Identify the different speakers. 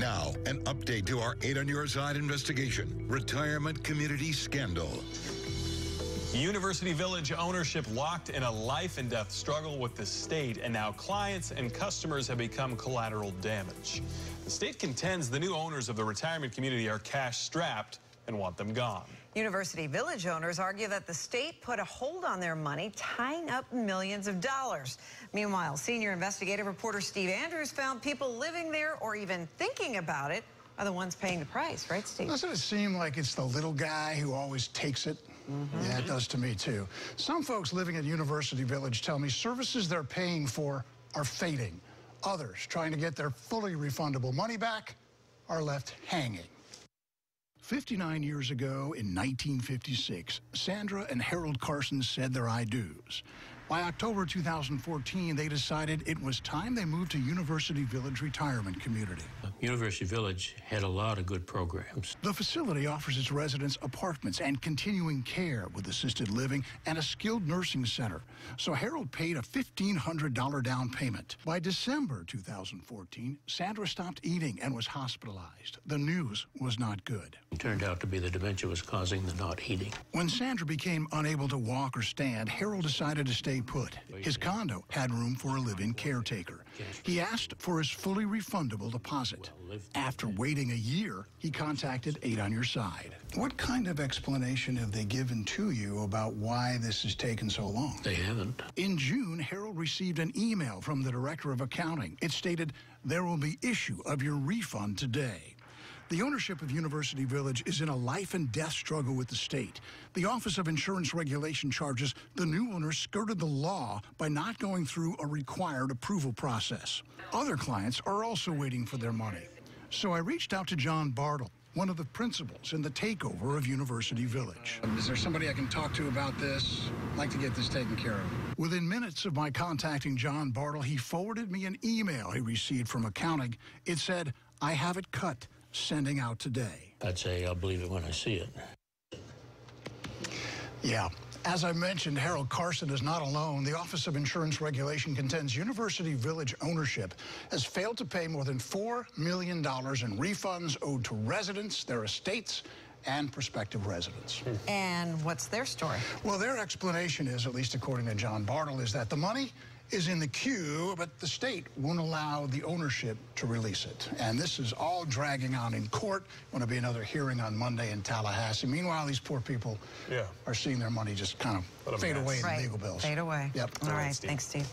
Speaker 1: Now, an update to our 8 on Your Side investigation retirement community scandal.
Speaker 2: University Village ownership locked in a life and death struggle with the state, and now clients and customers have become collateral damage. The state contends the new owners of the retirement community are cash strapped and want them gone.
Speaker 3: University Village owners argue that the state put a hold on their money, tying up millions of dollars. Meanwhile, senior investigative reporter Steve Andrews found people living there or even thinking about it are the ones paying the price, right, Steve?
Speaker 4: Doesn't it seem like it's the little guy who always takes it? Mm -hmm. Yeah, it does to me, too. Some folks living at University Village tell me services they're paying for are fading. Others, trying to get their fully refundable money back, are left hanging. 59 years ago in 1956, Sandra and Harold Carson said their I do's. By October 2014, they decided it was time they moved to University Village Retirement Community.
Speaker 5: University Village had a lot of good programs.
Speaker 4: The facility offers its residents apartments and continuing care with assisted living and a skilled nursing center. So Harold paid a $1,500 down payment. By December 2014, Sandra stopped eating and was hospitalized. The news was not good.
Speaker 5: It turned out to be the dementia was causing the not eating.
Speaker 4: When Sandra became unable to walk or stand, Harold decided to stay put. His condo had room for a live-in caretaker. He asked for his fully refundable deposit. After waiting a year, he contacted 8 on Your Side. What kind of explanation have they given to you about why this has taken so long?
Speaker 5: They haven't.
Speaker 4: In June, Harold received an email from the Director of Accounting. It stated, there will be issue of your refund today. The ownership of University Village is in a life and death struggle with the state. The Office of Insurance Regulation charges the new owners skirted the law by not going through a required approval process. Other clients are also waiting for their money. So I reached out to John Bartle, one of the principals in the takeover of University Village. Is there somebody I can talk to about this? I'd like to get this taken care of. Within minutes of my contacting John Bartle, he forwarded me an email he received from accounting. It said, I have it cut sending out today.
Speaker 5: I'd say I'll believe it when I see it.
Speaker 4: Yeah. As I mentioned, Harold Carson is not alone. The Office of Insurance Regulation contends University Village ownership has failed to pay more than $4 million in refunds owed to residents, their estates, and prospective residents.
Speaker 3: And what's their story?
Speaker 4: Well, their explanation is, at least according to John Bartle, is that the money is in the queue, but the state won't allow the ownership to release it. And this is all dragging on in court. Going to be another hearing on Monday in Tallahassee. Meanwhile, these poor people yeah. are seeing their money just kind of fade mess. away in
Speaker 3: right.
Speaker 4: legal bills.
Speaker 3: Fade away.
Speaker 4: Yep.
Speaker 3: All, all right. Steve. Thanks, Steve.